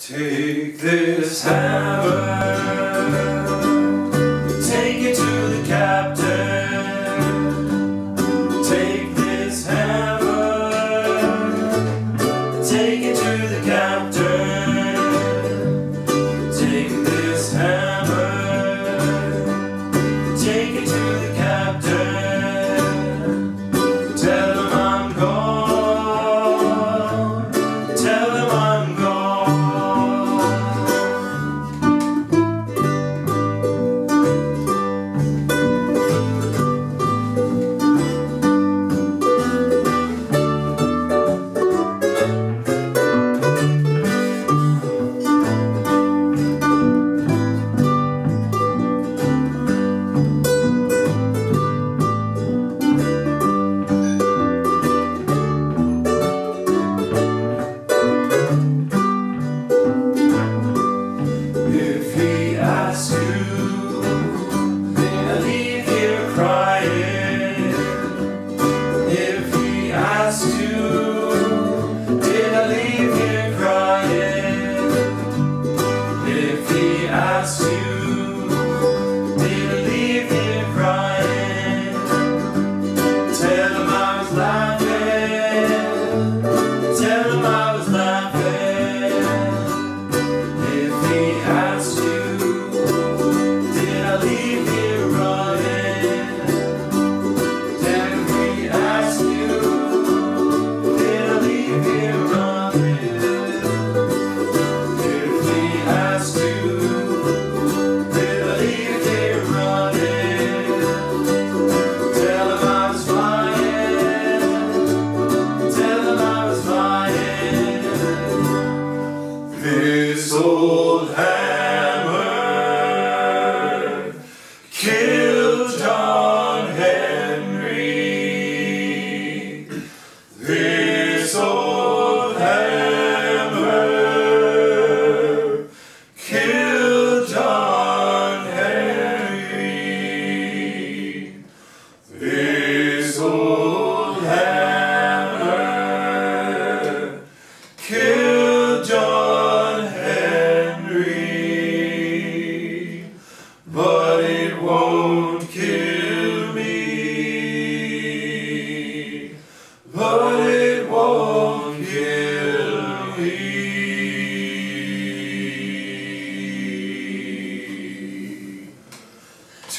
Take this hammer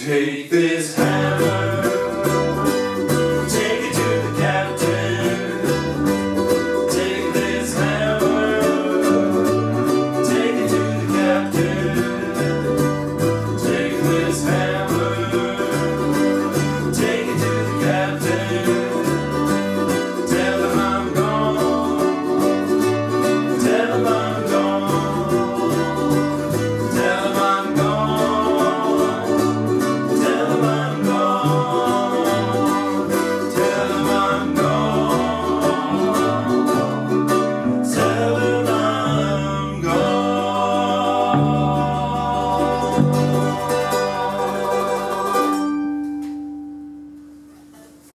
Take this hammer.